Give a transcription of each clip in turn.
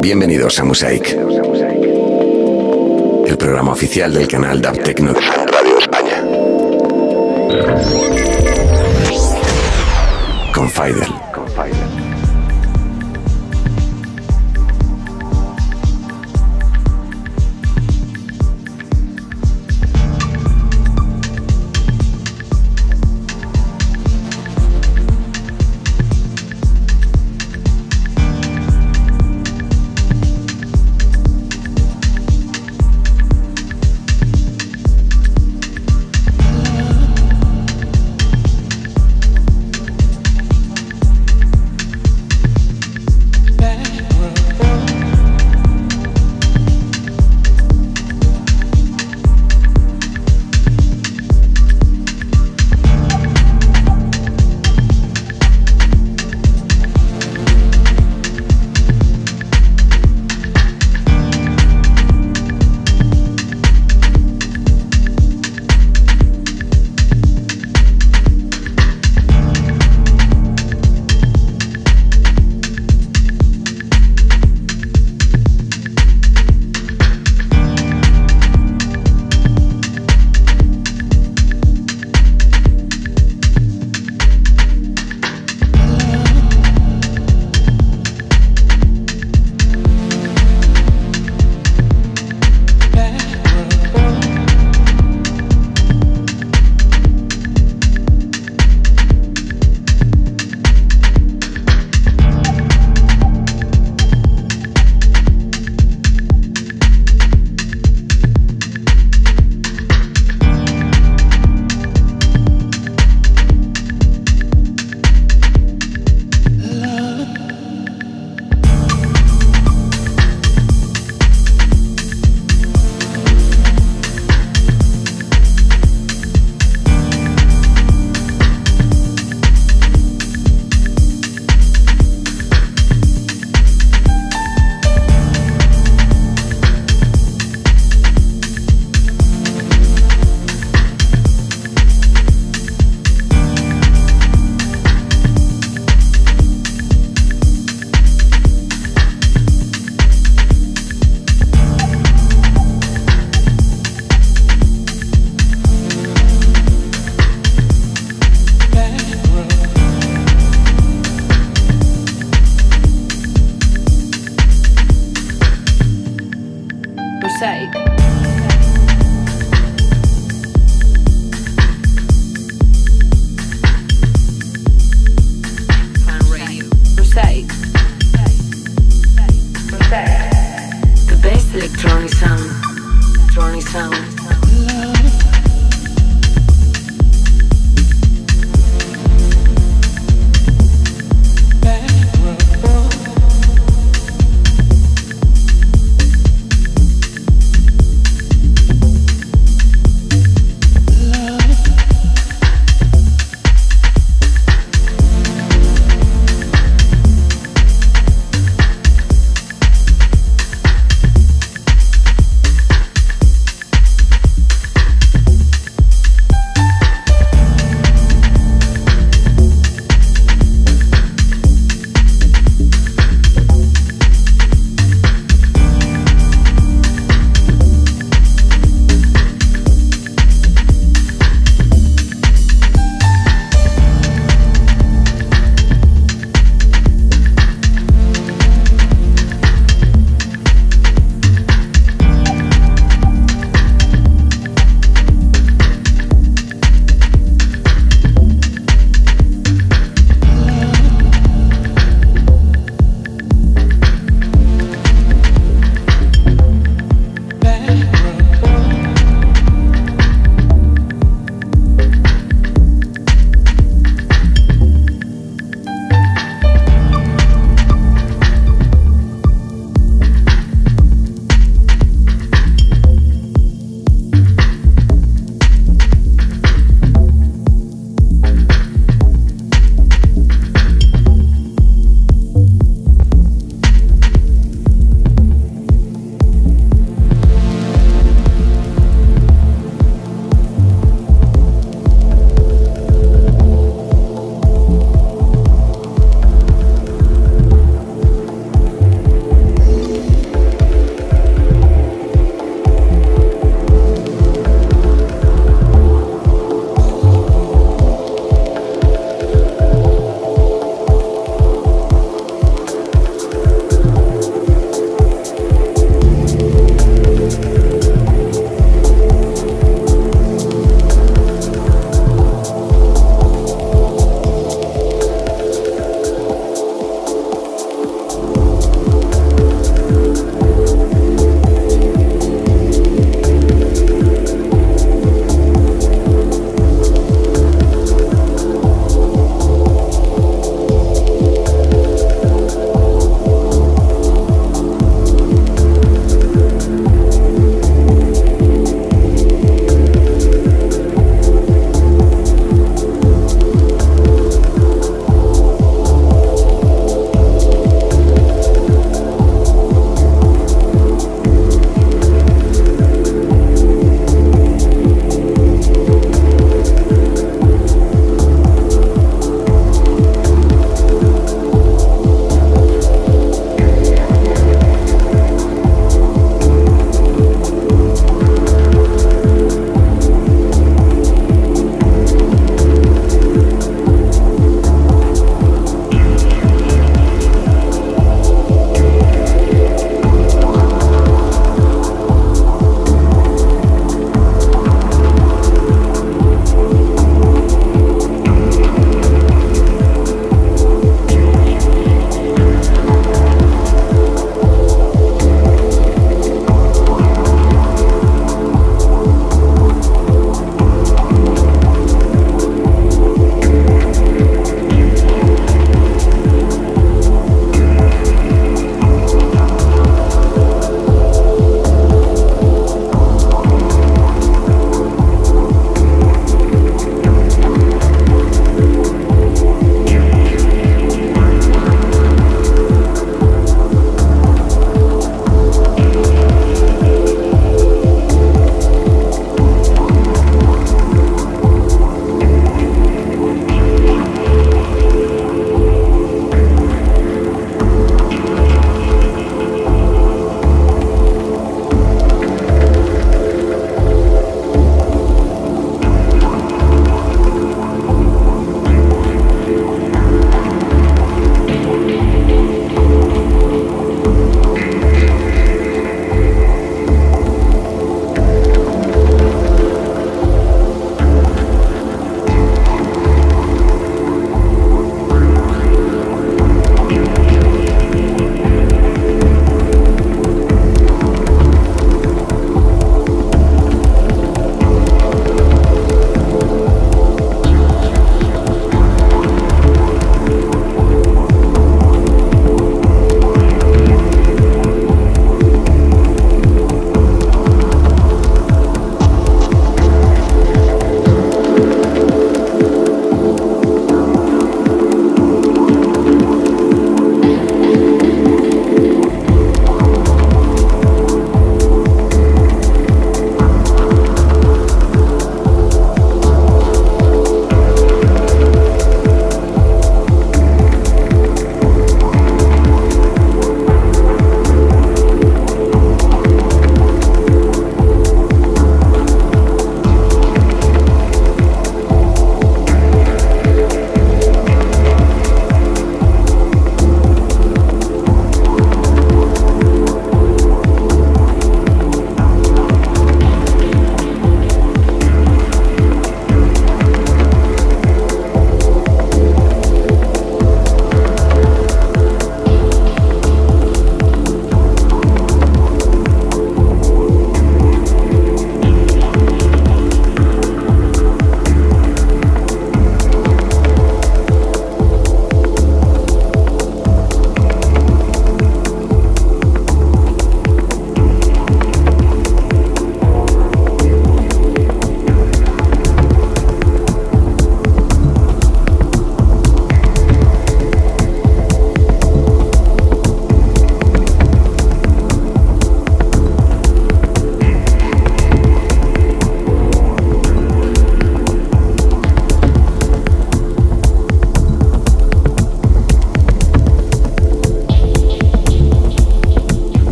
Bienvenidos a Mosaic, el programa oficial del canal DAP Tecno Radio España. Con Fidel.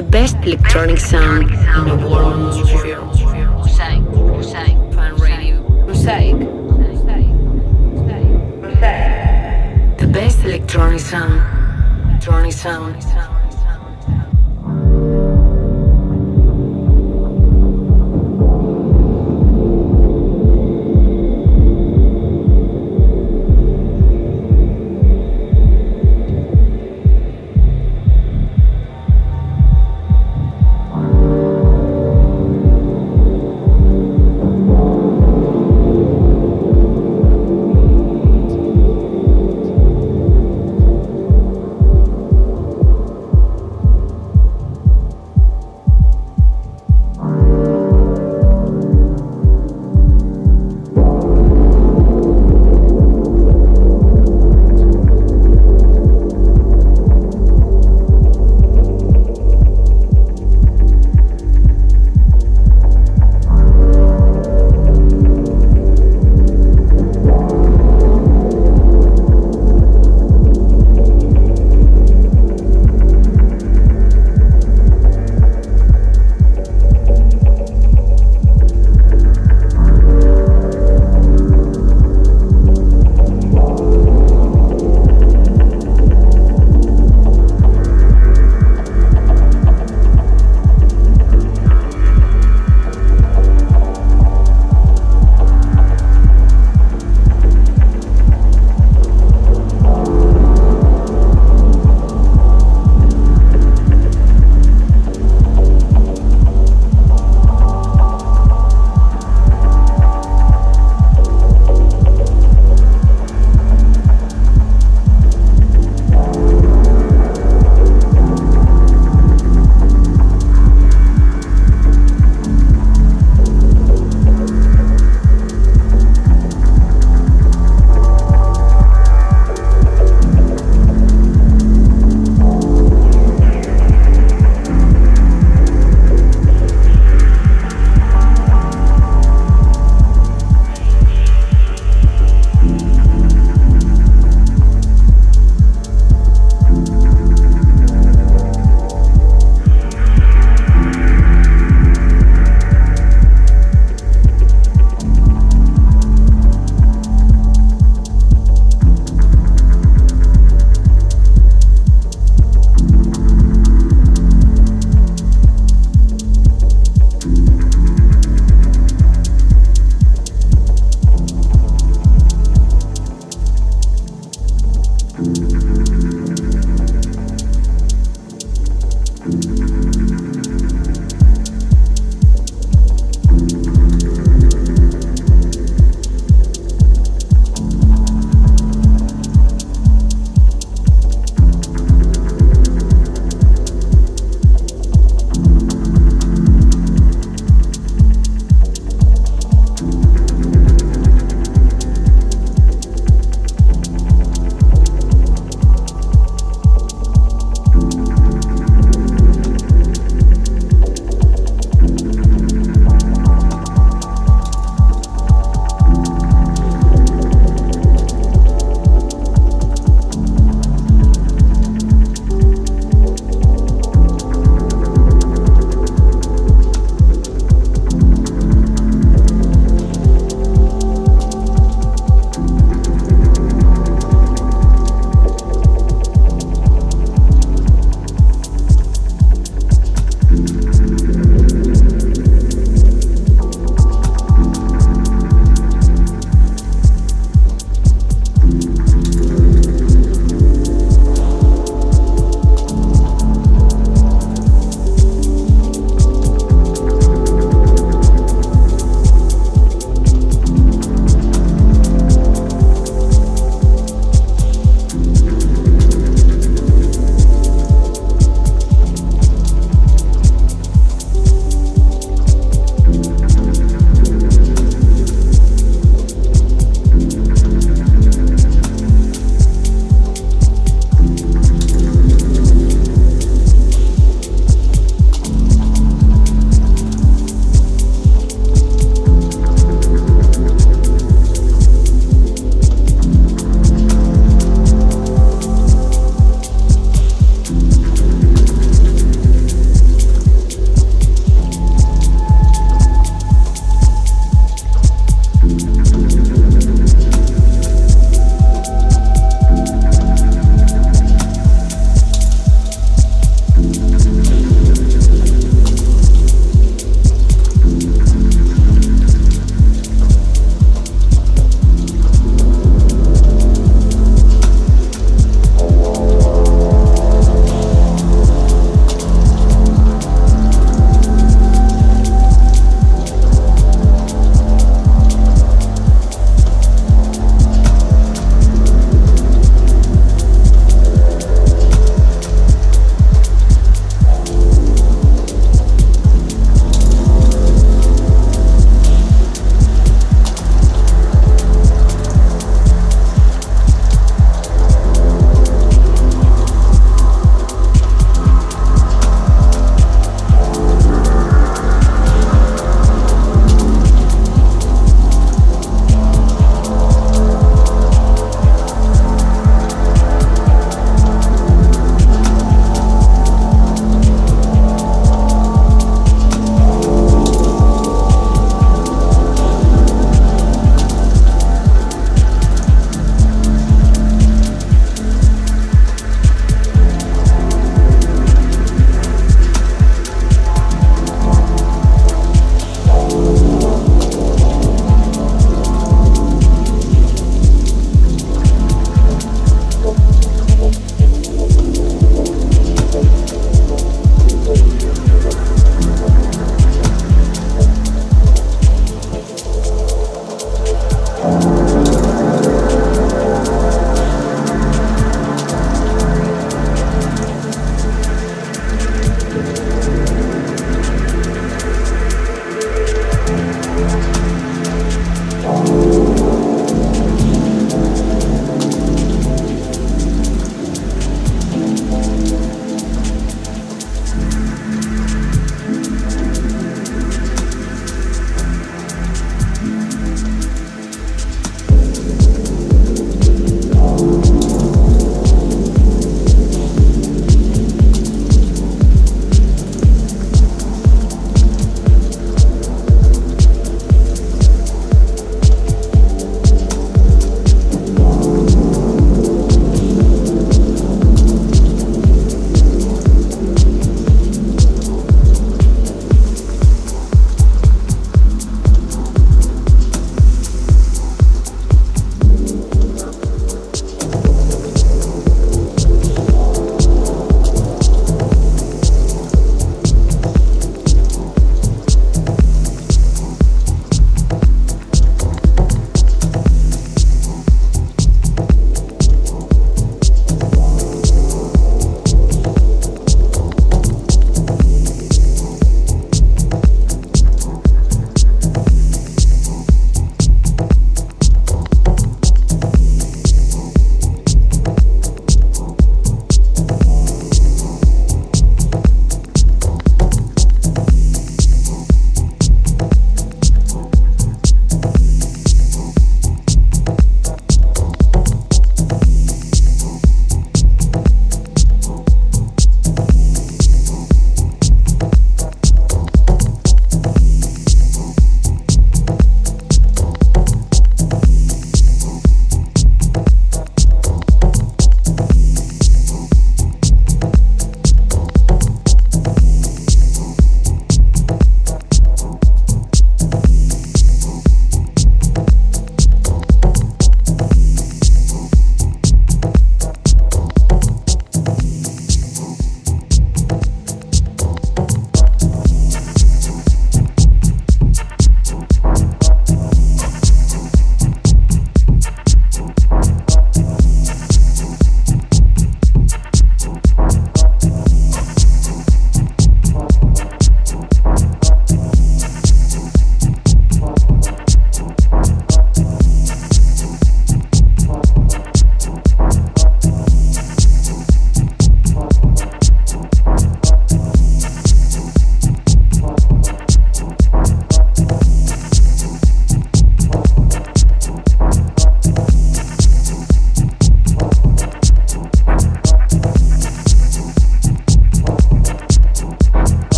The best electronic sound in the world. Mosaic, Mosaic, Fan Radio, Mosaic, The best electronic sound, electronic sound.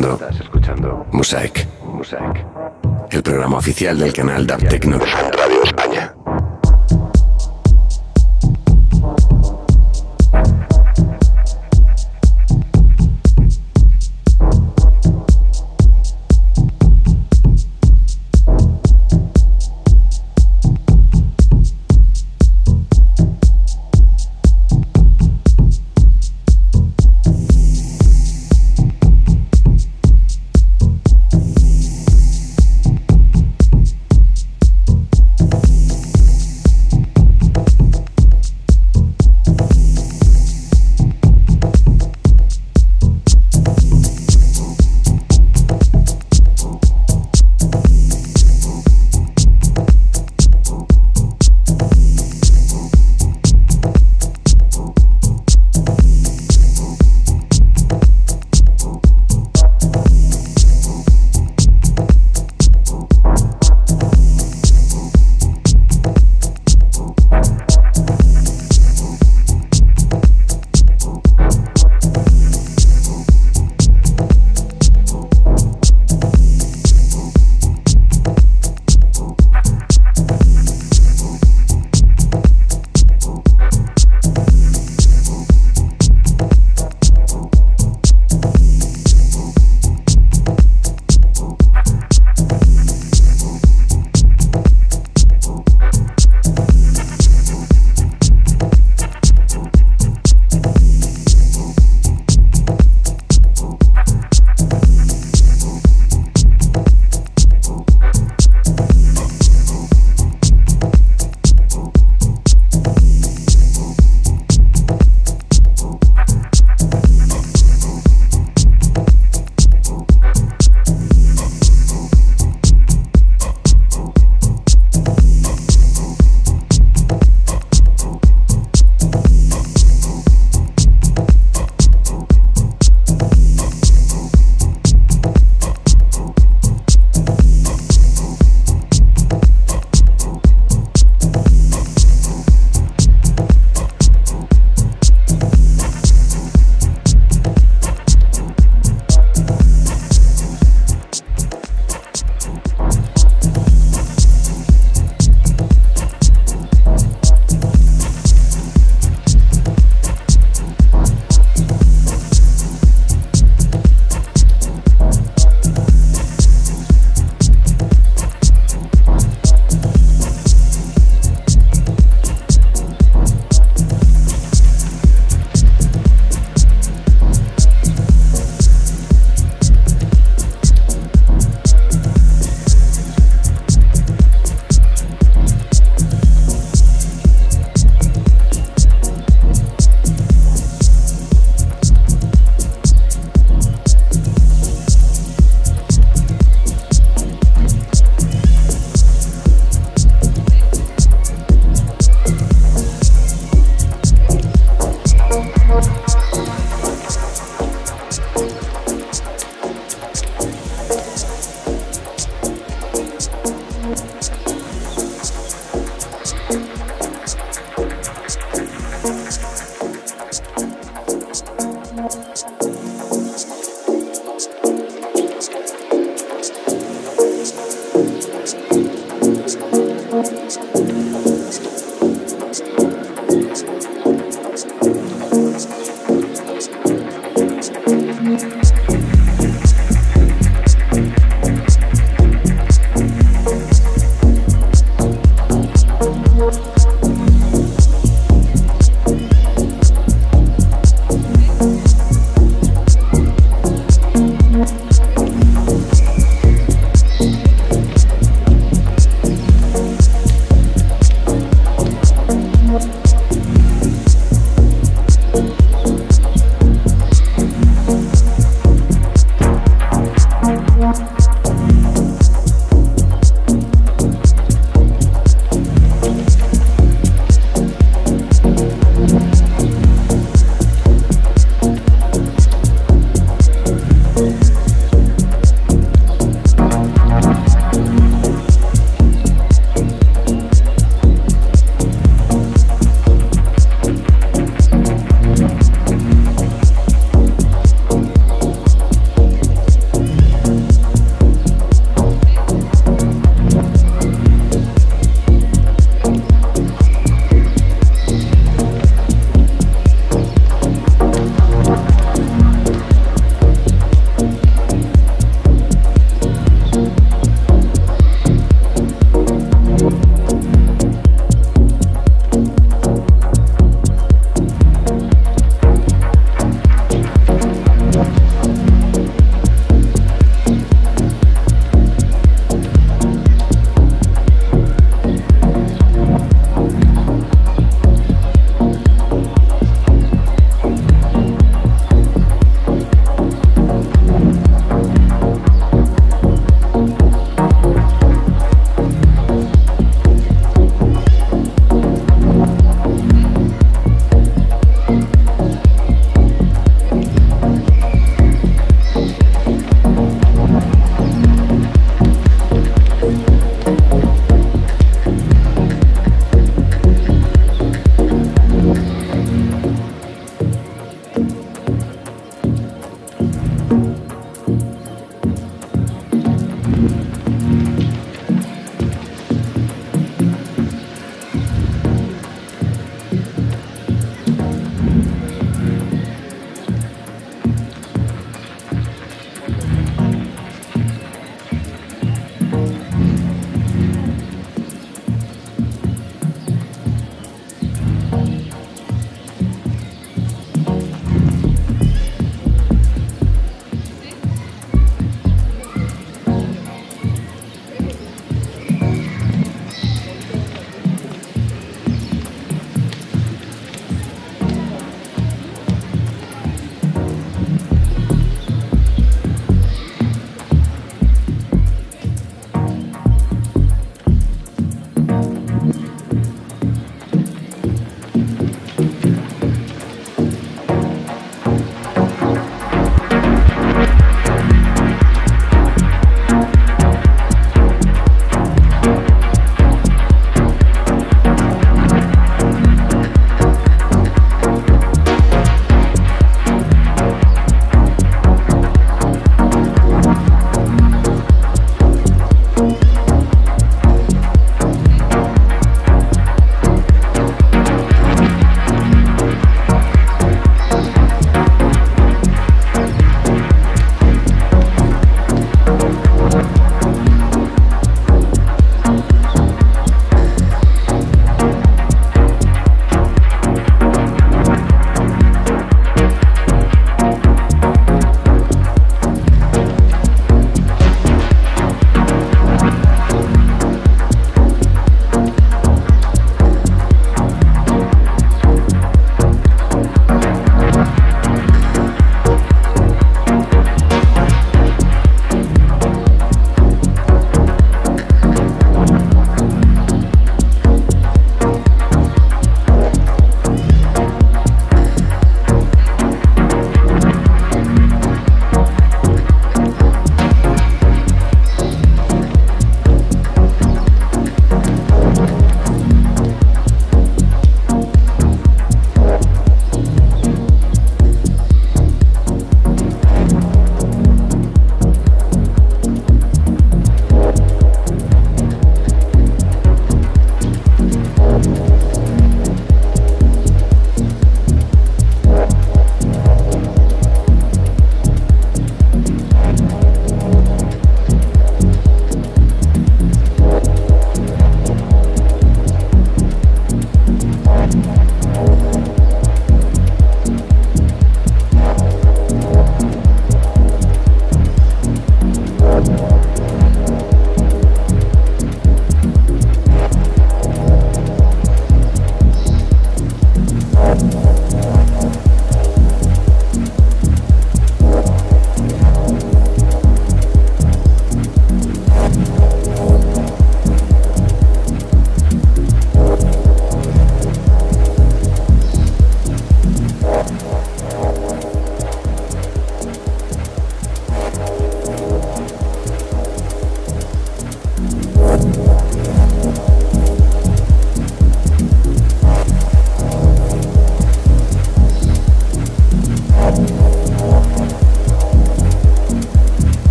Estás escuchando, Mosaic. El programa oficial del canal Dub Techno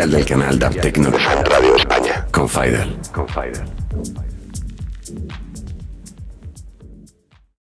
oficial del canal DAP